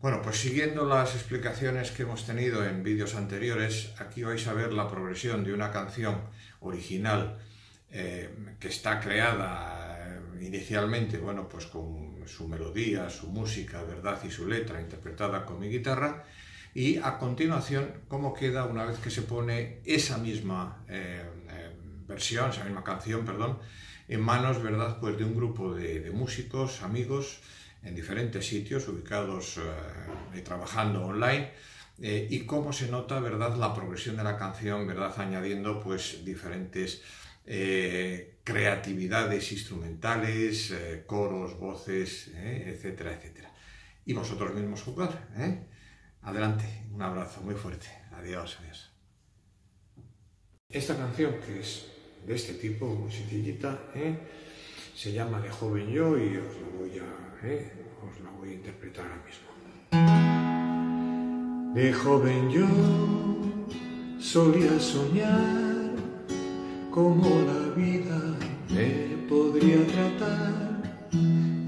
Bueno, pues siguiendo las explicaciones que hemos tenido en vídeos anteriores, aquí vais a ver la progresión de una canción original eh, que está creada eh, inicialmente, bueno, pues con su melodía, su música, verdad, y su letra interpretada con mi guitarra, y a continuación cómo queda una vez que se pone esa misma eh, versión, esa misma canción, perdón, en manos, verdad, pues de un grupo de, de músicos, amigos, en diferentes sitios ubicados y eh, trabajando online eh, y cómo se nota verdad la progresión de la canción verdad añadiendo pues diferentes eh, creatividades instrumentales coros voces etcétera etcétera. Y vosotros mismos jugar adelante un abrazo muy fuerte. Adiós adiós. Esta canción que es de este tipo muy sencillita se llama De joven yo y os a, os la voy a interpretar ahora mismo. De joven yo solía soñar como la vida me podría tratar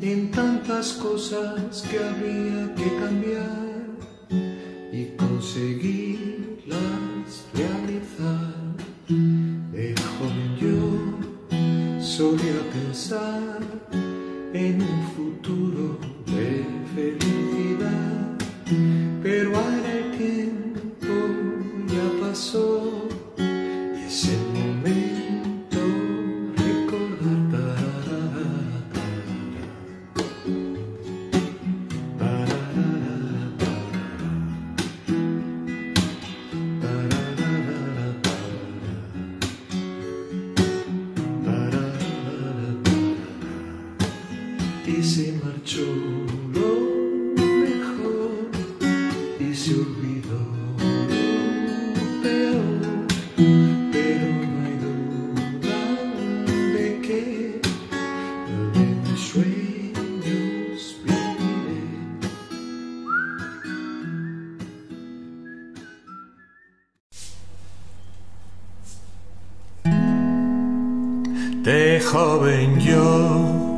en tantas cosas que había que cambiar y conseguirlas realizar. De joven yo solía pensar en un futuro de felicidad, se marchó lo mejor y se olvidó lo peor, pero no hay duda de que de mis sueños viviré. De joven yo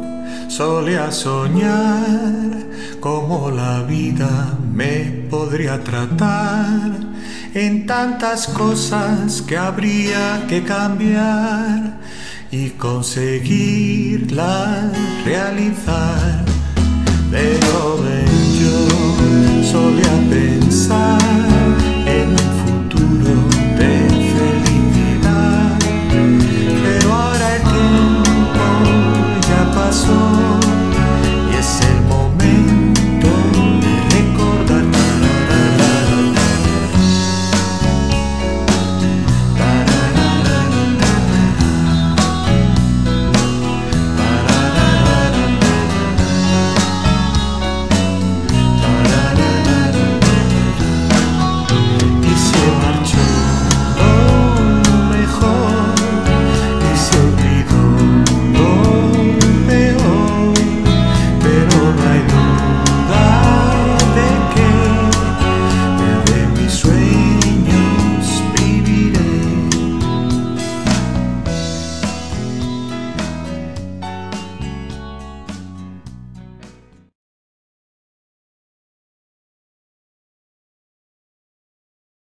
solía soñar cómo la vida me podría tratar en tantas cosas que habría que cambiar y conseguirlas realizar. De joven